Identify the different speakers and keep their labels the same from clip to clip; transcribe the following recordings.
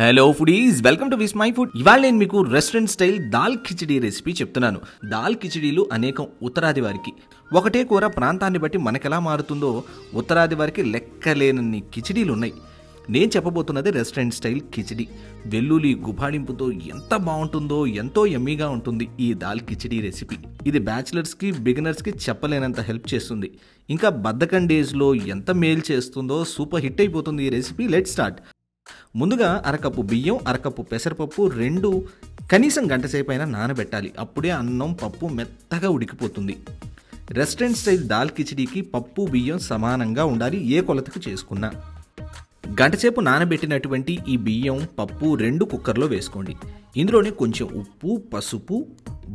Speaker 1: Hello foodies welcome to Vismai food ఇవాళ నేను మీకు restaurant style dal khichdi recipe చెప్తున్నాను. దాల్ కిచడీలు అనేకం ఉత్తరాది వారికి. ఒకటే కూర ప్రాంతాన్ని బట్టి మనకెలా మారుతుందో ఉత్తరాది వారికి లెక్కలేనన్ని కిచడీలు ఉన్నాయి. నేను చెప్పబోతున్నది రెస్టారెంట్ స్టైల్ కిచడీ వెల్లుల్లి గుబాళింపుతో ఎంత బాగుంటుందో ఎంతో ఎమ్మీగా ఉంటుంది ఈ దాల్ కిచడీ రెసిపీ ఇది బ్యాచిలర్స్కి బిగినర్స్కి చెప్పలేనంత హెల్ప్ చేస్తుంది. ఇంకా బద్దకం డేస్లో ఎంత మేల్ చేస్తుందో సూపర్ హిట్ అయిపోతుంది ఈ రెసిపీ లెట్ స్టార్ట్ ముందుగా అరకప్పు బియ్యం అరకప్పు పెసరపప్పు రెండు కనీసం గంట సేపు అయినా నానబెట్టాలి. అప్పుడే అన్నం పప్పు మెత్తగా ఉడికిపోతుంది. రెస్టారెంట్ స్టైల్ దాల్ కిచడీకి పప్పు బియ్యం సమానంగా ఉండాలి ఏ కొలతకు చేసుకున్నా. గంటసేపు నానబెట్టినటువంటి ఈ బియ్యం పప్పు రెండు కుక్కర్లో వేసుకోండి. ఇందులోనే కొంచెం ఉప్పు పసుపు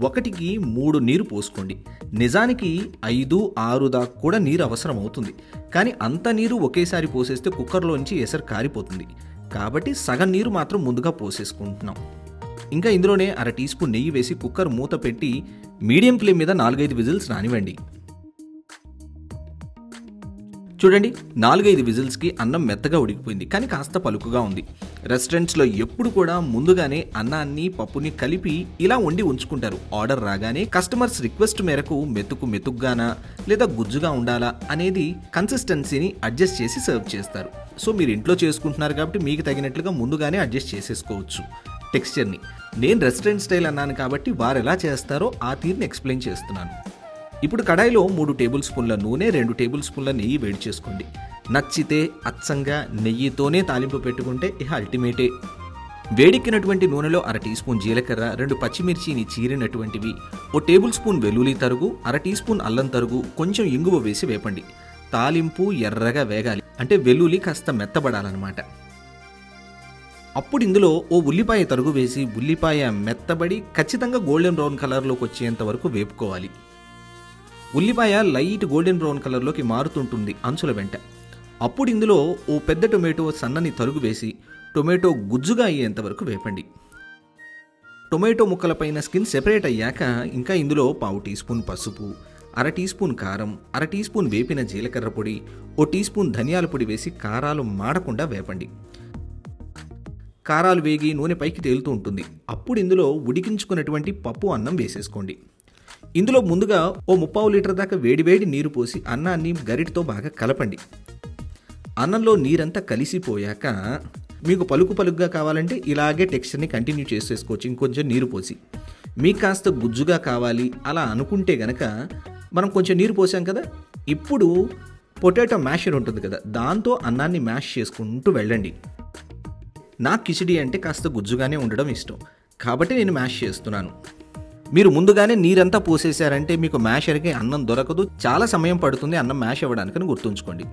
Speaker 1: ఒకటికి మూడు నీరు పోసుకోండి. నిజానికి ఐదు ఆరు దాకా కూడా నీరు అవసరం అవుతుంది కానీ అంత నీరు ఒకేసారి పోసేస్తే కుక్కర్లోంచి ఎసరు కారిపోతుంది. కాబట్టి సగం నీరు మాత్రం ముందుగా పోసేసుకుంటున్నాం. ఇంకా ఇందులోనే అర టీ స్పూన్ నెయ్యి వేసి కుక్కర్ మూత పెట్టి మీడియం ఫ్లేమ్ మీద నాలుగైదు విజిల్స్ రానివ్వండి. చూడండి నాలుగైదు విజిల్స్కి అన్నం మెత్తగా ఉడికిపోయింది కానీ కాస్త పలుకుగా ఉంది. రెస్టారెంట్స్లో ఎప్పుడు కూడా ముందుగానే అన్నాన్ని పప్పుని కలిపి ఇలా వండి ఉంచుకుంటారు. ఆర్డర్ రాగానే కస్టమర్స్ రిక్వెస్ట్ మేరకు మెతుకు మెతుగ్గానా లేదా గుజ్జుగా ఉండాలా అనేది కన్సిస్టెన్సీని అడ్జస్ట్ చేసి సర్వ్ చేస్తారు. సో మీరు ఇంట్లో చేసుకుంటున్నారు కాబట్టి మీకు తగినట్లుగా ముందుగానే అడ్జస్ట్ చేసేసుకోవచ్చు. టెక్స్చర్ని నేను రెస్టారెంట్ స్టైల్ అన్నాను కాబట్టి వారు ఎలా చేస్తారో ఆ తీరుని ఎక్స్ప్లెయిన్ చేస్తున్నాను. ఇప్పుడు కడాయిలో మూడు టేబుల్ స్పూన్ల నూనె రెండు టేబుల్ స్పూన్ల నెయ్యి వేడి చేసుకోండి. నచ్చితే అచ్చంగా నెయ్యితోనే తాలింపు పెట్టుకుంటే ఇహ అల్టిమేటే వేడెక్కినటువంటి నూనెలో అర టీ స్పూన్ జీలకర్ర రెండు పచ్చిమిర్చిని చీరినటువంటివి ఓ టేబుల్ స్పూన్ వెల్లుల్లి తరుగు అర టీ స్పూన్ అల్లం తరుగు కొంచెం ఇంగువ వేసి వేపండి. తాలింపు ఎర్రగా వేగాలి. అంటే వెల్లుల్లి కాస్త మెత్తబడాలన్నమాట. అప్పుడు ఇందులో ఓ ఉల్లిపాయ తరుగు వేసి ఉల్లిపాయ మెత్తబడి ఖచ్చితంగా గోల్డెన్ బ్రౌన్ కలర్లోకి వచ్చేంత వరకు వేపుకోవాలి. ఉల్లిపాయ లైట్ గోల్డెన్ బ్రౌన్ కలర్లోకి మారుతుంటుంది అంచుల వెంట. అప్పుడు ఇందులో ఓ పెద్ద టొమాటో సన్నని తరుగు వేసి టొమాటో గుజ్జుగా అయ్యేంత వరకు వేపండి. టొమాటో ముక్కలపైన స్కిన్ సెపరేట్ అయ్యాక ఇంకా ఇందులో పావు టీ స్పూన్ పసుపు అర టీ స్పూన్ కారం అర టీ స్పూన్ వేపిన జీలకర్ర పొడి ఓ టీ స్పూన్ ధనియాల పొడి వేసి కారాలు మాడకుండా వేపండి. కారాలు వేగి నూనె పైకి తేలుతూ ఉంటుంది. అప్పుడు ఇందులో ఉడికించుకున్నటువంటి పప్పు అన్నం వేసేసుకోండి. ఇందులో ముందుగా ఓ ముప్పావు లీటర్ దాకా వేడివేడి నీరు పోసి అన్నాన్ని గరిటతో బాగా కలపండి. అన్నంలో నీరంతా కలిసిపోయాక మీకు పలుకు పలుకుగా కావాలంటే ఇలాగే టెక్స్చర్ని కంటిన్యూ చేసేసుకోవచ్చు. ఇంకొంచెం నీరు పోసి. మీకు కాస్త గుజ్జుగా కావాలి. అలా అనుకుంటే గనక మనం కొంచెం నీరు పోసాం కదా? ఇప్పుడు పొటాటో మ్యాషర్ ఉంటుంది కదా దాంతో అన్నాన్ని మ్యాష్ చేసుకుంటూ వెళ్ళండి. నాకు కిచిడి అంటే కాస్త గుజ్జుగానే ఉండడం ఇష్టం కాబట్టి నేను మ్యాష్ చేస్తున్నాను. మీరు ముందుగానే నీరంతా పోసేశారంటే మీకు మ్యాషర్కి అన్నం దొరకదు చాలా సమయం పడుతుంది అన్నం మ్యాష్ అవ్వడానికని గుర్తుంచుకోండి.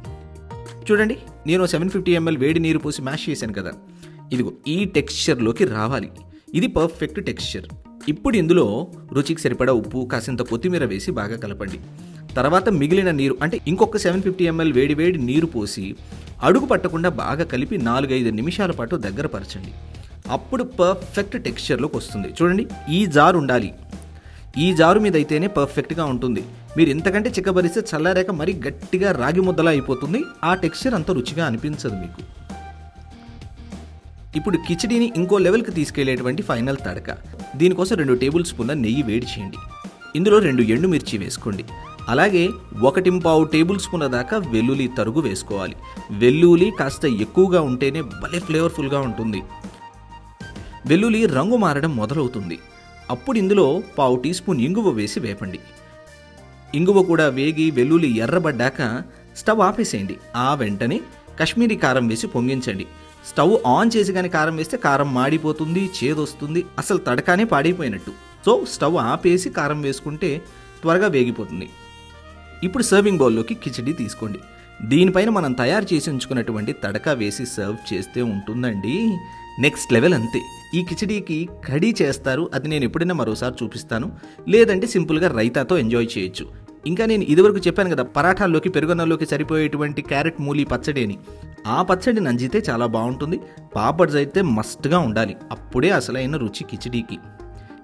Speaker 1: చూడండి నేను సెవెన్ ఫిఫ్టీ ఎంఎల్ వేడి నీరు పోసి మ్యాష్ చేశాను కదా ఇదిగో ఈ టెక్స్చర్లోకి రావాలి. ఇది పర్ఫెక్ట్ టెక్స్చర్. ఇప్పుడు ఇందులో రుచికి సరిపడా ఉప్పు కాసింత కొత్తిమీర వేసి బాగా కలపండి. తర్వాత మిగిలిన నీరు అంటే ఇంకొక సెవెన్ ఫిఫ్టీ ఎంఎల్ వేడి వేడి నీరు పోసి అడుగు పట్టకుండా బాగా కలిపి నాలుగైదు నిమిషాల పాటు దగ్గర పరచండి. అప్పుడు పర్ఫెక్ట్ టెక్స్చర్లోకి వస్తుంది. చూడండి ఈ జారు ఉండాలి. ఈ జారు మీద అయితేనే పర్ఫెక్ట్గా ఉంటుంది. మీరు ఇంతకంటే చిక్కబరిస్తే చల్లారాక మరీ గట్టిగా రాగి ముద్దలా అయిపోతుంది. ఆ టెక్స్చర్ అంత రుచిగా అనిపించదు మీకు. ఇప్పుడు కిచడీని ఇంకో లెవెల్కి తీసుకెళ్ళేటువంటి ఫైనల్ తడక. దీనికోసం రెండు టేబుల్ స్పూన్ల నెయ్యి వేడి చేయండి. ఇందులో రెండు ఎండుమిర్చి వేసుకోండి. అలాగే ఒకటి పావు టేబుల్ స్పూన్ల దాకా వెల్లుల్లి తరుగు వేసుకోవాలి. వెల్లుల్లి కాస్త ఎక్కువగా ఉంటేనే భలే ఫ్లేవర్ఫుల్గా ఉంటుంది. వెల్లుల్లి రంగు మారడం మొదలవుతుంది. అప్పుడు ఇందులో పావు టీ స్పూన్ ఇంగువ వేసి వేపండి. ఇంగువ కూడా వేగి వెల్లుల్లి ఎర్రబడ్డాక స్టవ్ ఆపేసేయండి. ఆ వెంటనే కాశ్మీరీ కారం వేసి పొంగించండి. స్టవ్ ఆన్ చేసి కానీ కారం వేస్తే కారం మాడిపోతుంది చేదొస్తుంది అసలు తడకానే పాడైపోయినట్టు. సో స్టవ్ ఆపేసి కారం వేసుకుంటే త్వరగా వేగిపోతుంది. ఇప్పుడు సర్వింగ్ బౌల్లోకి కిచడీ తీసుకోండి. దీనిపైన మనం తయారు చేసి ఉంచుకున్నటువంటి తడక వేసి సర్వ్ చేస్తే ఉంటుందండి. నెక్స్ట్ లెవెల్ అంతే. ఈ కిచడీకి కడీ చేస్తారు అది నేను ఎప్పుడైనా మరోసారి చూపిస్తాను. లేదంటే సింపుల్గా రైతాతో ఎంజాయ్ చేయొచ్చు. ఇంకా నేను ఇదివరకు చెప్పాను కదా పరాఠాల్లోకి పెరుగున్నలోకి సరిపోయేటువంటి క్యారెట్ మూలి పచ్చడి అని. ఆ పచ్చడి నంజితే చాలా బాగుంటుంది పాపడ్స్ అయితే మస్ట్గా ఉండాలి. అప్పుడే అసలైన రుచి కిచడీకి.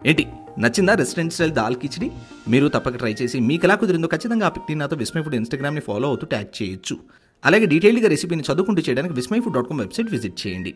Speaker 1: ఏంటి నచ్చిందా రెస్టారెంట్ స్టైల్ దాల్ కిచడి? మీరు తప్పక ట్రై చేసి మీకు ఎలా కుదిరిందో ఖచ్చితంగా ఆ పిక్ని నాతో విస్మై ఫుడ్ ఇన్స్టాగ్రామ్ని ఫాలో అవుతూ ట్యాగ్ చేయొచ్చు. అలాగే డీటెయిల్గా రెసిపీని చదువుకుంటూ చేయడానికి Vismai food dot com website visit చేయండి.